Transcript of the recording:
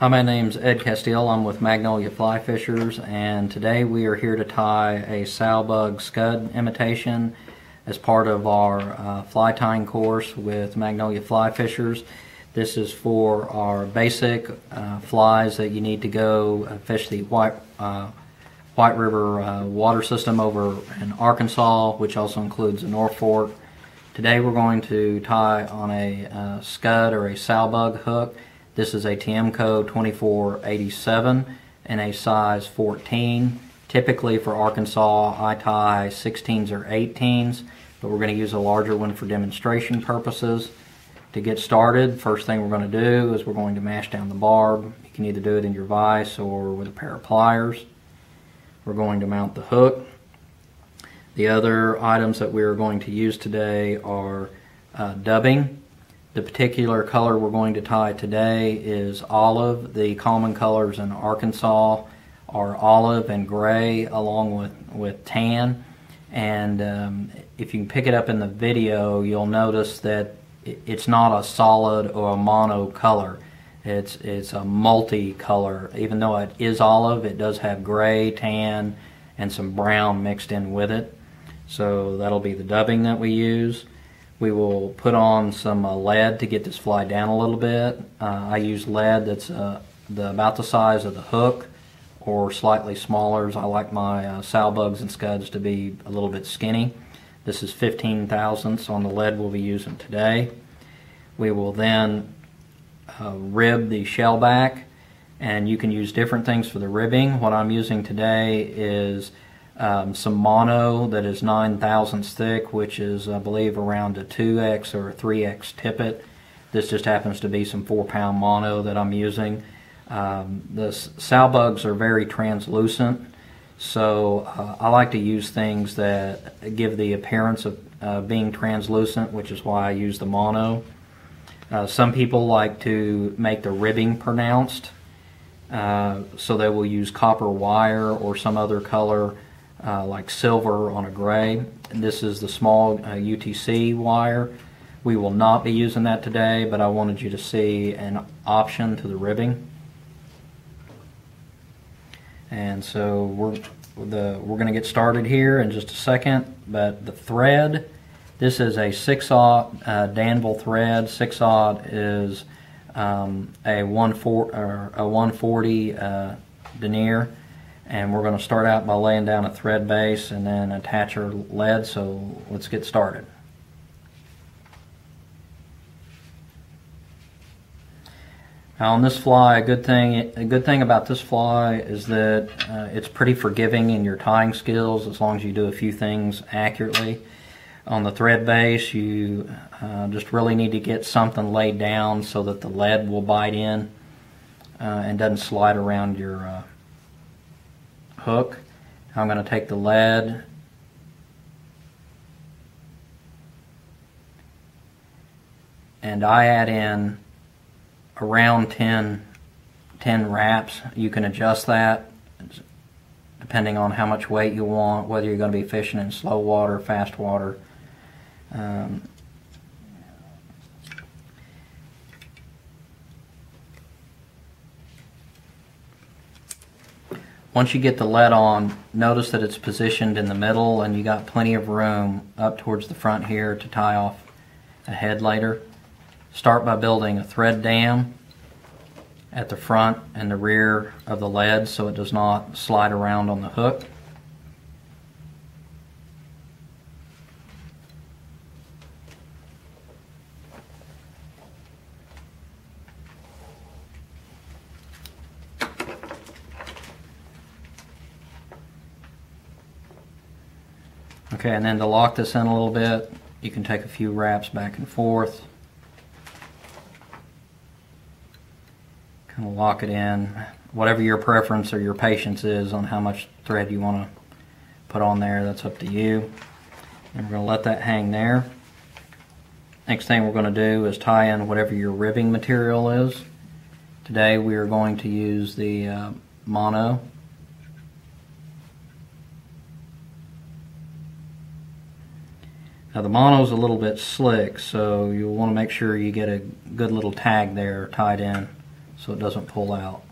Hi, my name's Ed Casteel. I'm with Magnolia Fly Fishers, and today we are here to tie a Sowbug Scud imitation as part of our uh, fly tying course with Magnolia Fly Fishers. This is for our basic uh, flies that you need to go uh, fish the White, uh, White River uh, water system over in Arkansas, which also includes the North Fork. Today we're going to tie on a uh, Scud or a Sowbug hook. This is a Tiemco 2487 in a size 14. Typically for Arkansas, I tie 16s or 18s, but we're going to use a larger one for demonstration purposes. To get started, first thing we're going to do is we're going to mash down the barb. You can either do it in your vise or with a pair of pliers. We're going to mount the hook. The other items that we are going to use today are uh, dubbing, the particular color we're going to tie today is olive. The common colors in Arkansas are olive and gray along with, with tan. And um, if you can pick it up in the video, you'll notice that it's not a solid or a mono color. It's, it's a multi-color. Even though it is olive, it does have gray, tan, and some brown mixed in with it. So that'll be the dubbing that we use. We will put on some uh, lead to get this fly down a little bit. Uh, I use lead that's uh, the, about the size of the hook or slightly smaller. I like my uh, bugs and scuds to be a little bit skinny. This is 15 thousandths on the lead we'll be using today. We will then uh, rib the shell back and you can use different things for the ribbing. What I'm using today is um, some mono that is 9 thousandths thick, which is, I believe, around a 2x or a 3x tippet. This just happens to be some 4 pound mono that I'm using. Um, the Sowbugs are very translucent, so uh, I like to use things that give the appearance of uh, being translucent, which is why I use the mono. Uh, some people like to make the ribbing pronounced, uh, so they will use copper wire or some other color uh, like silver on a gray. This is the small uh, UTC wire. We will not be using that today, but I wanted you to see an option to the ribbing. And so we're the we're going to get started here in just a second. But the thread, this is a six aught uh, Danville thread. Six aught is um, a one four or a 140 uh, denier and we're going to start out by laying down a thread base and then attach our lead so let's get started. Now on this fly, a good thing a good thing about this fly is that uh, it's pretty forgiving in your tying skills as long as you do a few things accurately. On the thread base, you uh, just really need to get something laid down so that the lead will bite in uh, and doesn't slide around your uh, hook. I'm going to take the lead and I add in around 10, 10 wraps. You can adjust that depending on how much weight you want, whether you're going to be fishing in slow water, fast water. Um, Once you get the lead on, notice that it's positioned in the middle and you got plenty of room up towards the front here to tie off a head later. Start by building a thread dam at the front and the rear of the lead so it does not slide around on the hook. Okay, and then to lock this in a little bit, you can take a few wraps back and forth. Kind of lock it in. Whatever your preference or your patience is on how much thread you want to put on there, that's up to you. And we're going to let that hang there. Next thing we're going to do is tie in whatever your ribbing material is. Today we are going to use the uh, mono Now the mono's a little bit slick, so you'll want to make sure you get a good little tag there tied in so it doesn't pull out.